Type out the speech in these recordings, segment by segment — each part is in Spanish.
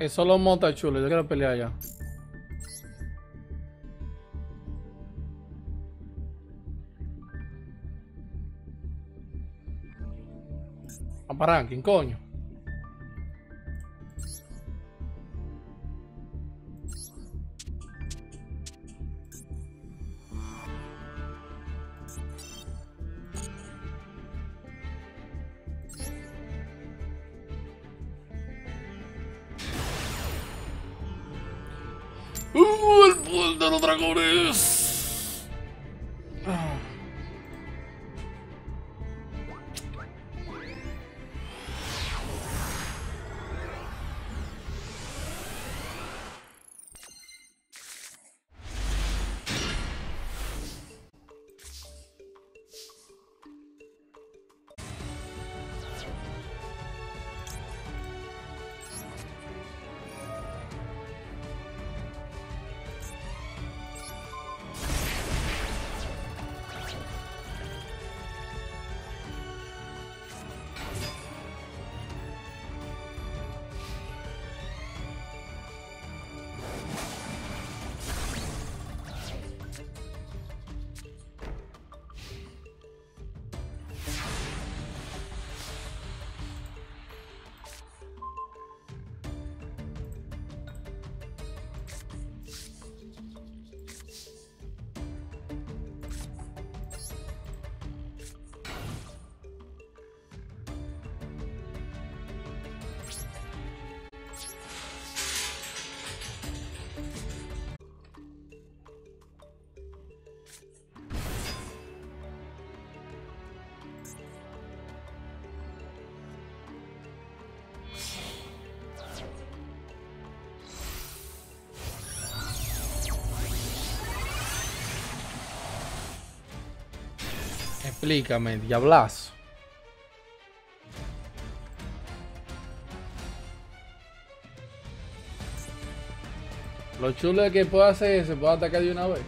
Es solo monta chulo, yo quiero pelear ya. Para ranking, coño. Explícame, diablazo. Lo chulo es que puede hacer se puede atacar de una vez.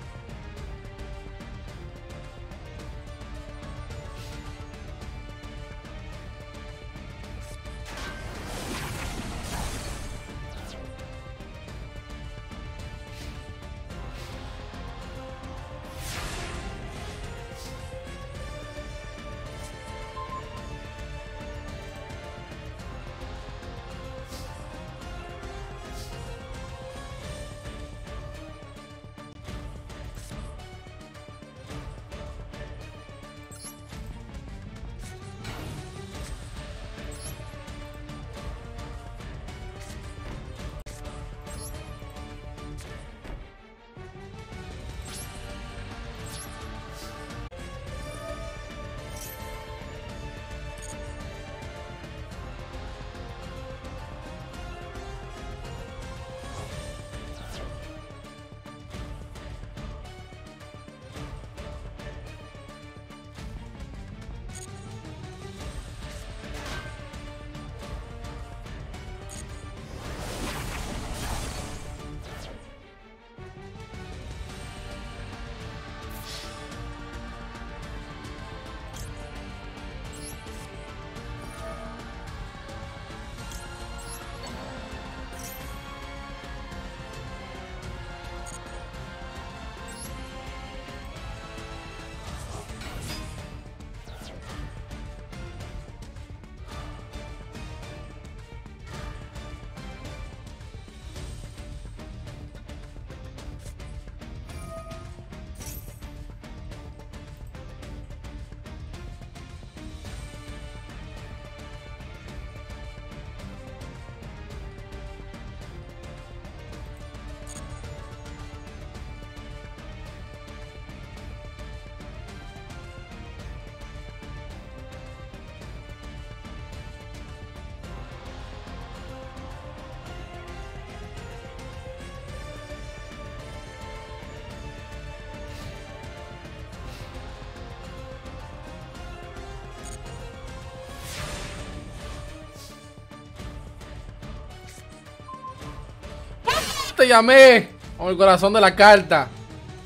Llamé con el corazón de la carta.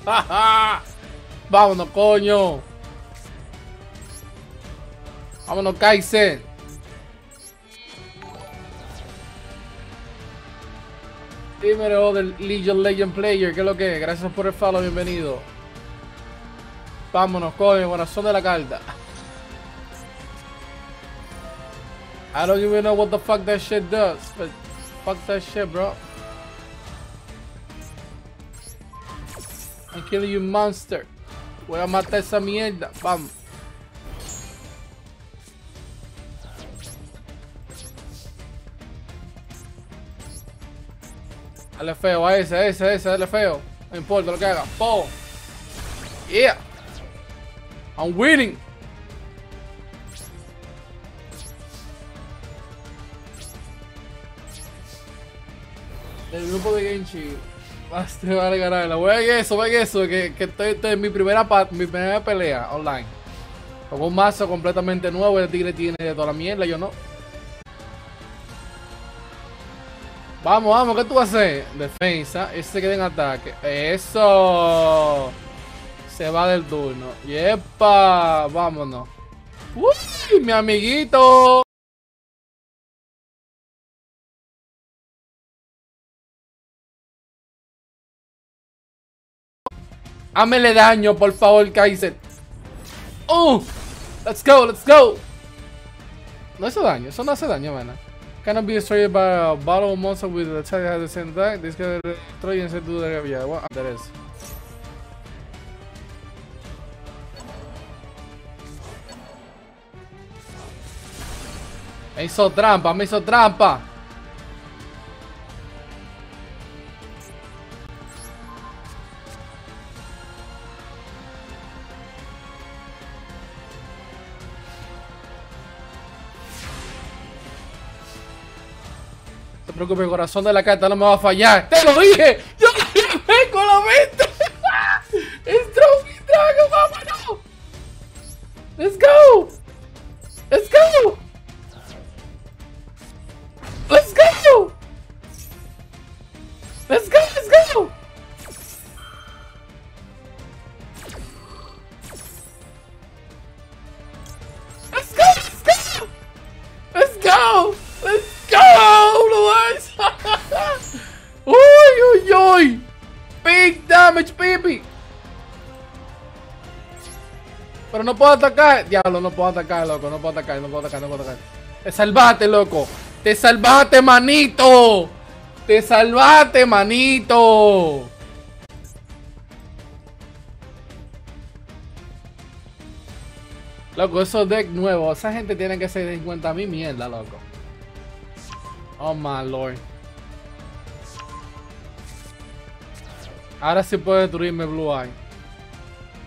Vámonos, coño. Vámonos, Kaiser. Dímelo del Legion Legend Player, ¿qué es lo que es? Gracias por el follow, bienvenido. Vámonos, coño, corazón de la carta. I don't even know what the fuck that shit does, but fuck that shit, bro. Killing you, monster. Voy a matar esa mierda. Vamos. Dale feo a ese, a ese, a ese, dale feo. No importa lo que haga. Po. Yeah. I'm winning. El grupo de Genchi. Te va a ganar. Voy a eso, a eso. Que, que estoy, estoy en mi primera, pelea online. Con un mazo completamente nuevo. El tigre tiene toda la mierda, yo no. Vamos, vamos, ¿qué tú vas a hacer? Defensa, ese se queda en ataque. Eso. Se va del turno. Yepa, vámonos. Uy, mi amiguito. Hámele daño, por favor, Kaiser. ¡Oh! Let's go, let's go. No hace daño, eso no hace daño, mana. Cannot be destroyed by a battle monster with the attack has the same attack. This can destroy and the area. What. Me hizo trampa, me hizo trampa. Preocupe, el corazón de la carta no me va a fallar. ¡Te lo dije! ¡Yo vengo la mente! ¡Es Trophy Dragon! ¡Vámonos! ¡Let's go! No puedo atacar. Diablo, no puedo atacar, loco. No puedo atacar, no puedo atacar, no puedo atacar. Te salvaste, loco. Te salvaste, manito. Te salvaste, manito. Loco, esos decks nuevos, esa gente tiene que ser 50 mil mierda, loco. Oh my lord. Ahora sí puede destruirme Blue Eye.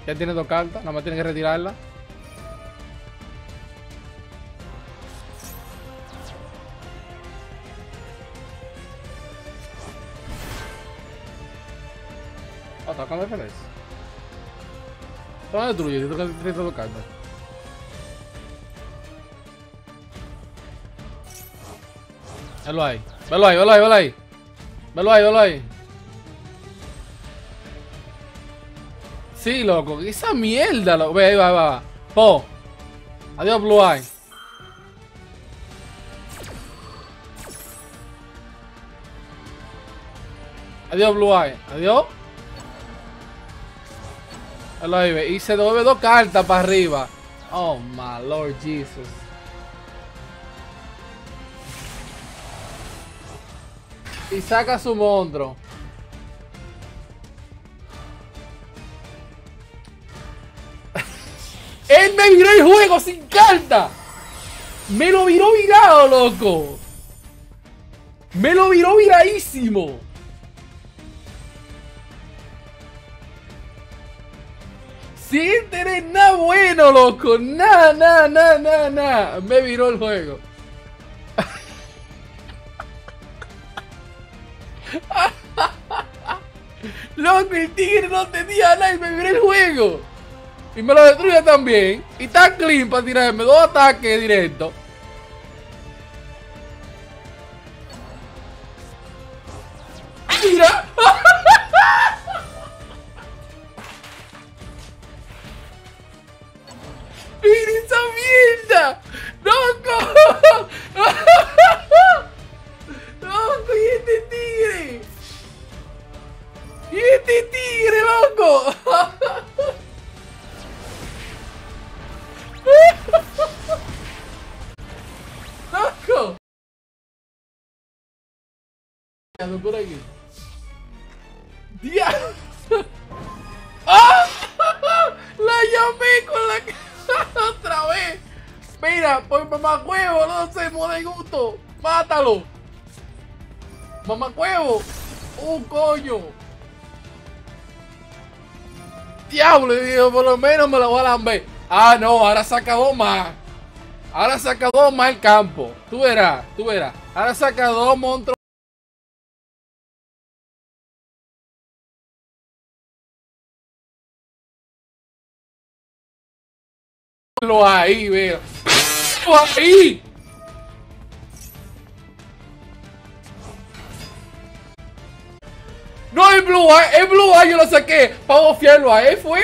Ya tiene dos cartas, nada más tiene que retirarla. Ataca de FNS. No destruye, si tú tienes dos cartas. Velo ahí. Velo ahí, velo ahí, velo ahí. Velo ahí, velo ahí. Sí, loco. Esa mierda, loco. Ve, ahí va, ahí va. Po. Adiós, Blue Eye. Adiós, Blue Eye. Adiós. Y se devuelve dos cartas para arriba. Oh, my Lord Jesus. Y saca su monstruo. Él me viró el juego sin carta. Me lo viró virado, loco. Me lo viró viradísimo. Sin tener nada bueno, loco. Nada, nada, nada, nada, nada. Me viró el juego. Loco, el tigre no tenía nada y me viró el juego. Y me lo destruye también. Y está clean para tirarme dos ataques directos. Mira, por mamá huevo, no se de gusto. ¡Mátalo! ¡Mamá huevo! ¡Un coño! Diablo, digo, por lo menos me lo voy a lamber. Ah, no, ahora se acabó más. Ahora se acabó más el campo. Tú verás, tú verás. Ahora se acabó monstruos. Lo ahí, veo. Ahí. No, el Blue Eye, el Blue Eye yo lo saqué para bofiarlo a él, fue.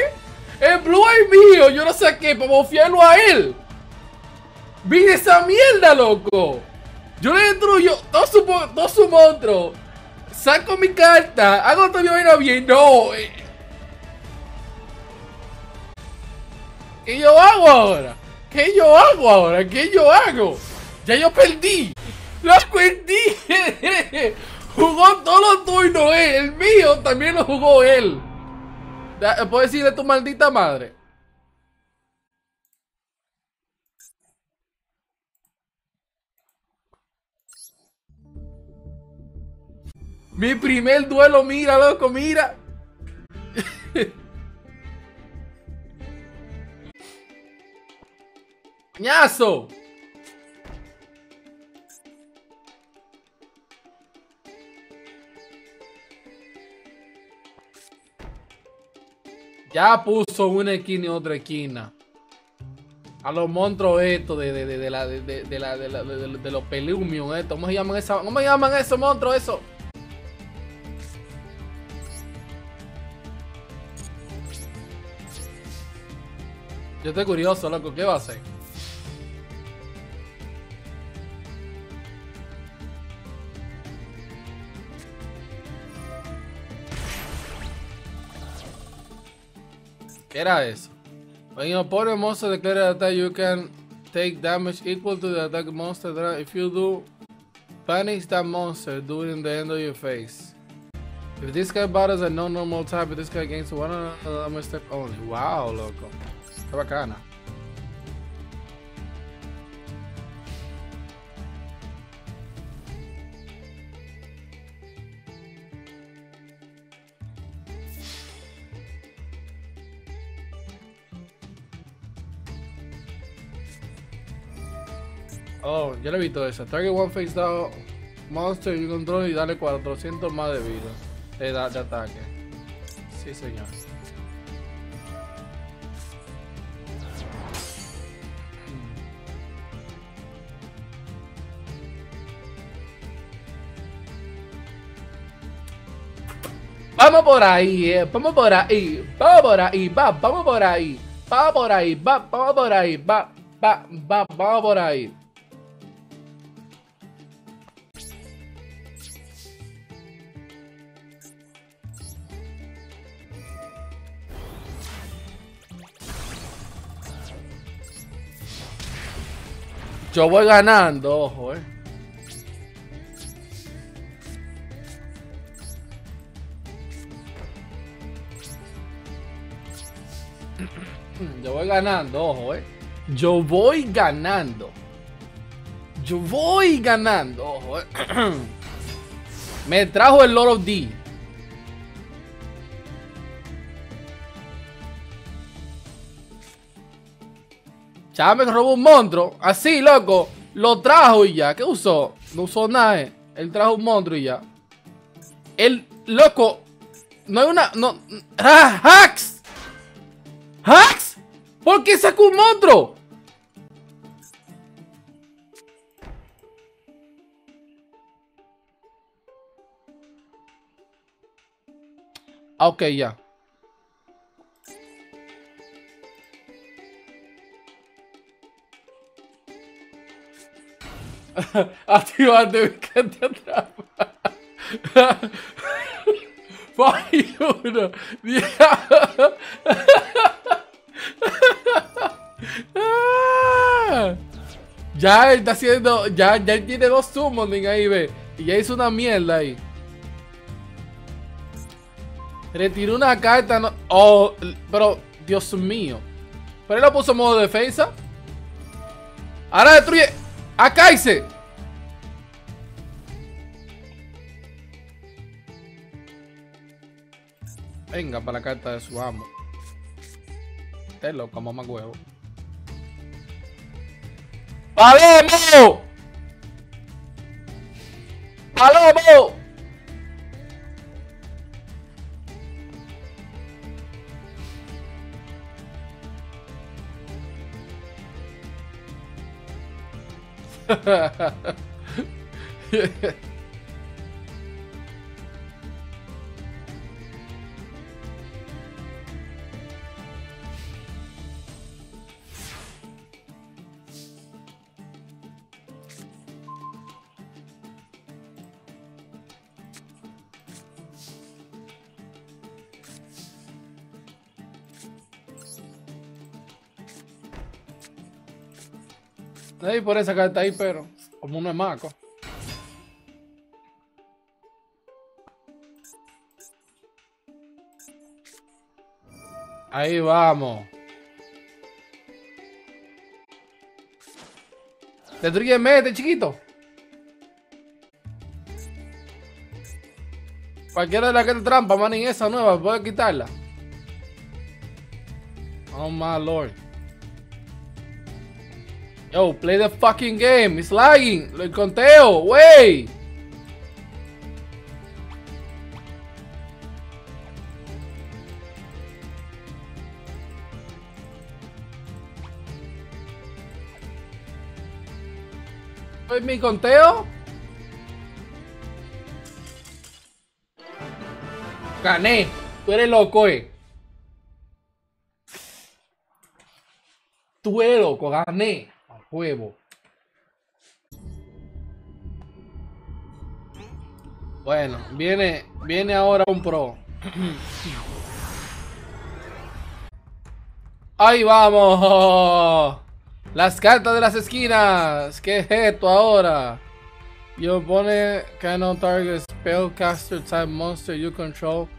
El Blue Eye mío, yo lo saqué para bofiarlo a él. Vi esa mierda, loco. Yo le destruyo todo su, todo su monstruo. Saco mi carta, hago todo bien bien. No. Eh. ¿Qué yo hago ahora? ¿Qué yo hago ahora? ¿Qué yo hago? Ya yo perdí. Lo perdí. Jugó todos los turnos él. El mío también lo jugó él. ¿Puedes decirle tu maldita madre? Mi primer duelo, mira, loco, mira. ¡Ñazo! Ya puso una esquina y otra esquina. A los monstruos estos de, de, de, de la, de, la, la, de, los pelumios estos. ¿Cómo se llaman esa, ¿Cómo se llaman esos monstruos eso? Yo estoy curioso, loco. ¿Qué va a hacer? ¿Qué era eso? When your opponent monster declare attack, you can take damage equal to the attack monster. If you do, punish that monster during the end of your phase. If this guy battles a non-normal type, this guy gains one another step only. Wow, loco. Qué bacana. Oh, ya lo he visto eso. Target one face down monster you control y dale 400 más de vida. De, de ataque. Sí, señor. Vamos por ahí, eh. vamos por ahí, vamos por ahí, va, vamos por ahí, va por ahí, va, vamos por ahí, va, va, va, vamos por ahí. Yo voy ganando, ojo, eh. Yo voy ganando, ojo, eh. Yo voy ganando. Yo voy ganando, ojo, eh. Me trajo el Lord of D. Ya me robó un monstruo. Así, loco. Lo trajo y ya. ¿Qué usó? No usó nada. Eh. Él trajo un monstruo y ya. El loco. No hay una. No. ¡Hacks! ¡Hacks! ¿Por qué sacó un monstruo? Ah, ok, ya. Activate mi te atrapa. Uno. Ya está haciendo. Ya, ya tiene dos summoning ahí, ve. Y ya hizo una mierda ahí. Retiró una carta. Oh, pero, Dios mío. Pero él lo puso en modo defensa. Ahora destruye a. Venga para la carta de su amo. Te loco, mamá huevo. ¡Palomo! ¡Palomo! yeah. Ahí por esa carta ahí, pero como uno es maco. Ahí vamos. Destruye mete, chiquito. Cualquiera de las que te trampa, man, esa nueva, puedes quitarla. Oh my lord. Yo, play the fucking game. It's lagging. El conteo. Wey. ¿Es mi conteo? Gané. Tú eres loco, eh. Tú eres loco, gané. A huevo. Bueno, viene, viene ahora un pro. Ahí vamos. Las cartas de las esquinas. ¿Qué es esto ahora? You pone cannot target spellcaster type monster you control.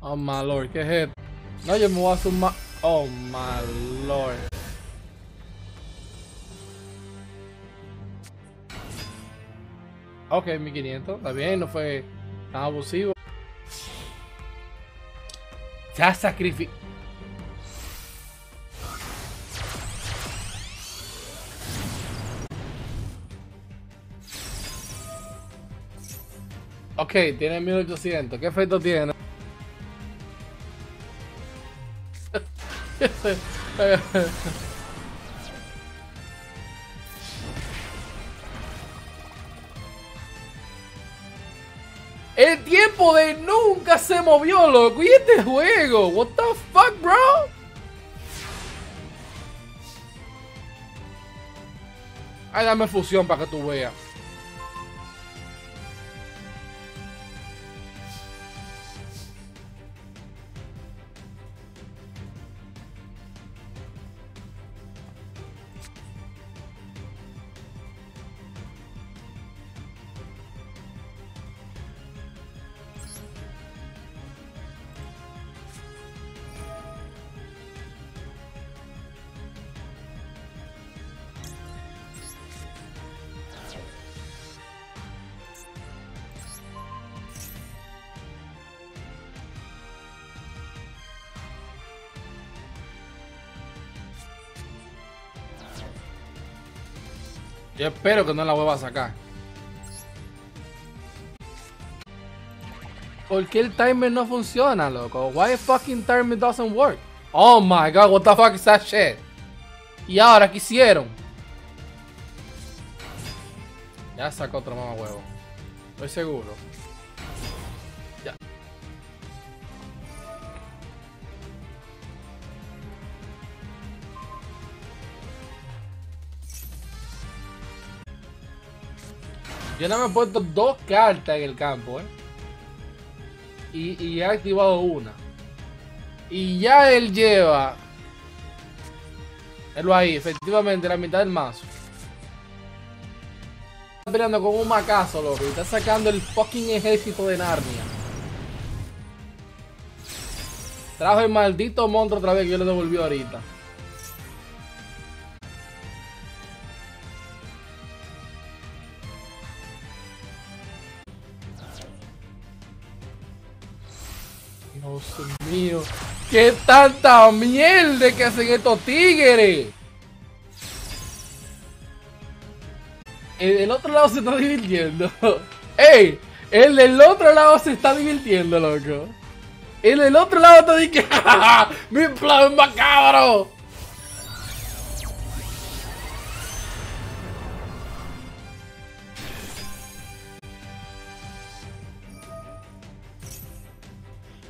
Oh my lord, ¿qué es esto? No, yo me voy a sumar. Oh my lord. Ok, 1500. Está bien, no fue tan abusivo. Ya sacrificó. Ok, tiene 1800. ¿Qué efecto tiene? El tiempo de nunca se movió, loco. ¿Y este juego? What the fuck, bro? Ay, dame fusión para que tú veas. Yo espero que no la vuelva a sacar. ¿Por qué el timer no funciona, loco? Why fucking timer doesn't work? Oh my god, what the fuck is that shit? Y ahora, ¿qué hicieron? Ya sacó otro mamá huevo. Estoy seguro. Yo no me he puesto dos cartas en el campo, ¿eh? Y, y he activado una. Y ya él lleva... Él ahí, efectivamente, la mitad del mazo. peleando con un macazo, loco. Y está sacando el fucking ejército de Narnia. Trajo el maldito monstruo otra vez que yo le devolvió ahorita. Dios mío. ¿Qué tanta mierda que hacen estos tigres? El del otro lado se está divirtiendo. ¡Ey! El del otro lado se está divirtiendo, loco. El del otro lado está diciendo ¡Mi plan macabro!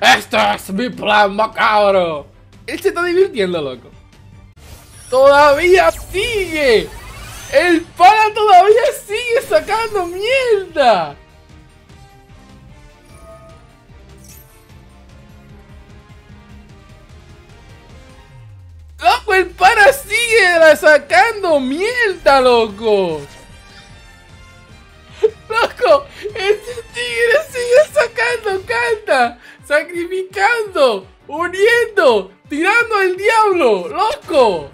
¡Esto es mi plan macabro! Él se está divirtiendo, loco. ¡Todavía sigue! ¡El pana todavía sigue sacando mierda! ¡Loco, el pana sigue sacando mierda, loco! ¡Loco! ¡Este tigre sigue sacando carta! ¡Sacrificando! ¡Uniendo! ¡Tirando al diablo! ¡Loco!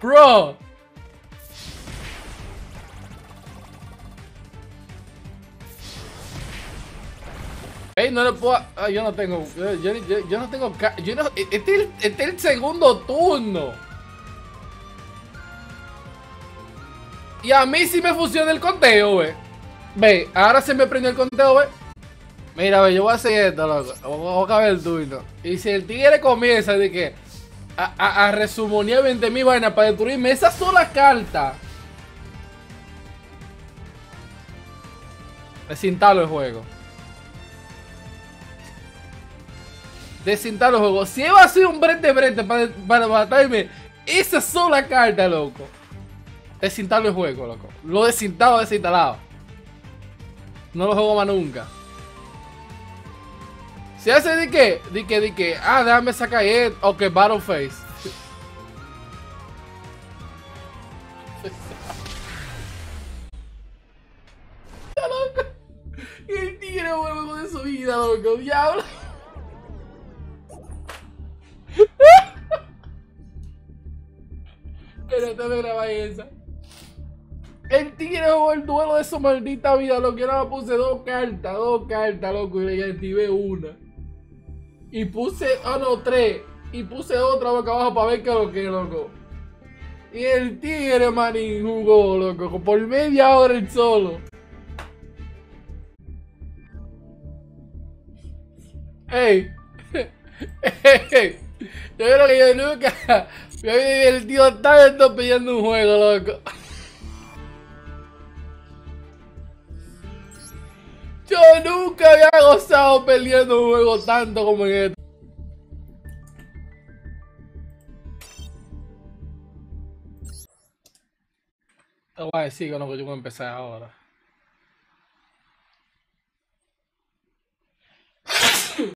Bro. Ey, no le puedo. Ah, yo no tengo. Yo, no tengo. Yo no, este, es el, este es el segundo turno. Y a mí sí me funciona el conteo, ve. Ve, ahora se me prendió el conteo, ve. Mira, ve, yo voy a hacer esto, loco. Voy a acabar el turno. Y si el tigre comienza de que a, a, a resumonía 20 mil vainas para destruirme esa sola carta. Desinstalo el juego. Desinstalo el juego. Si va a ser un brete brete para, para matarme esa sola carta, loco. Desinstalo el juego, loco. Lo desinstalado, desinstalado. No lo juego más nunca. Si hace de que, de que, de que, ah, déjame sacar esto, ok, Battle Face. Y el tigre vuelve con su vida, loco, diablo. Espérate, me graba esa. El tigre jugó el duelo de su maldita vida, lo que nada puse dos cartas, dos cartas, loco, y le activé una. Y puse, ah no, tres. Y puse otra boca abajo para ver qué lo que, loco. Y el tigre, manín, jugó, loco, por media hora el solo. ¡Ey! ¡Ey! Yo creo que yo nunca me había divertido tanto peleando un juego, loco. Yo nunca había gozado peleando un juego tanto como en este. Te voy a decir con lo que yo voy a empezar ahora.